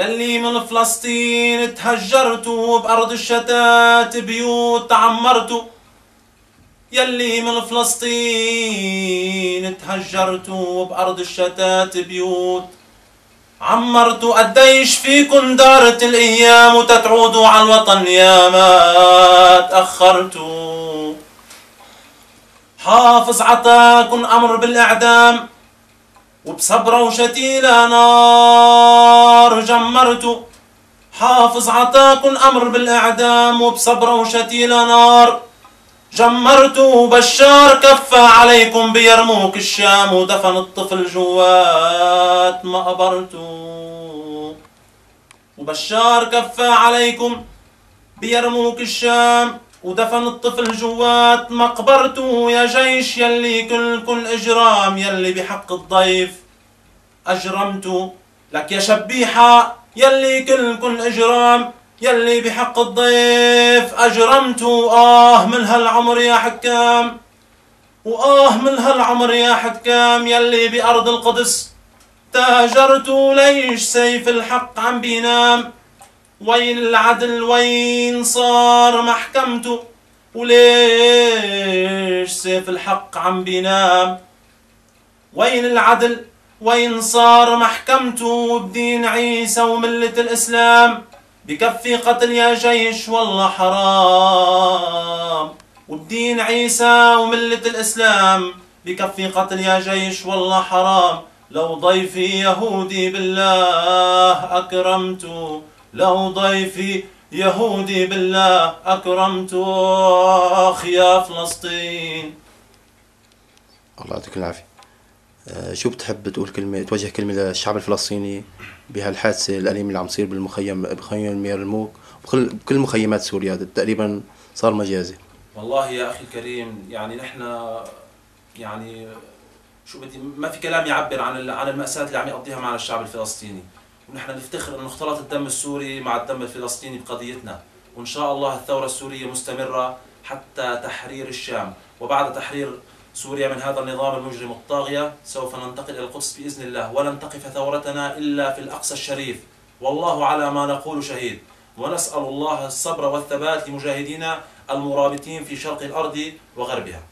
يلي من فلسطين تهجرتوا بأرض الشتات بيوت عمرتوا يلي من فلسطين تهجرتوا بأرض الشتات بيوت عمرتوا قديش فيكن دارت الأيام وتتعودوا على الوطن يا ما تأخرتوا حافظ عطاكن أمر بالإعدام وبصبرة وشتيلة نار. جمرتوا حافظ عطاكن أمر بالإعدام وبصبرة وشتيلة نار. جمرتوا بشار كفى عليكم بيرموك الشام ودفن الطفل جوات ما قبرتوا وبشار كفى عليكم بيرموك الشام ودفن الطفل جوات مقبرته يا جيش يلي كلكن إجرام يلي بحق الضيف. اجرمتوا لك يا شبيحة يلي كلكن إجرام يلي بحق الضيف أجرمتوا آه من هالعمر يا حكام. وآه من هالعمر يا حكام يلي بأرض القدس تاجرتوا ليش سيف الحق عم بينام؟ وين العدل؟ وين صار محكمته وليش سيف الحق عم بينام؟ وين العدل؟ وين صار محكمته بدين عيسى وملة الإسلام بكفي قتل يا جيش والله حرام. والدين عيسى وملة الإسلام بكفي قتل يا جيش والله حرام. لو ضيفي يهودي بالله أكرمته لو ضيفي يهودي بالله أكرمته أخ يا فلسطين. الله يعطيك العافية. شو بتحب تقول كلمة توجه كلمة للشعب الفلسطيني بهالحادثة الأليمة اللي عم تصير بالمخيم بخيم الميرموك بكل مخيمات سوريا تقريبا صار مجازي. والله يا أخي الكريم يعني نحن يعني شو بدي ما في كلام يعبر عن عن المأساة اللي عم يقضيها معنا الشعب الفلسطيني. ونحن نفتخر إنه اختلط الدم السوري مع الدم الفلسطيني بقضيتنا. وإن شاء الله الثورة السورية مستمرة حتى تحرير الشام. وبعد تحرير سوريا من هذا النظام المجرم الطاغية سوف ننتقل إلى القدس بإذن الله ولن تقف ثورتنا إلا في الأقصى الشريف. والله على ما نقول شهيد. ونسأل الله الصبر والثبات لمجاهدينا المرابطين في شرق الأرض وغربها.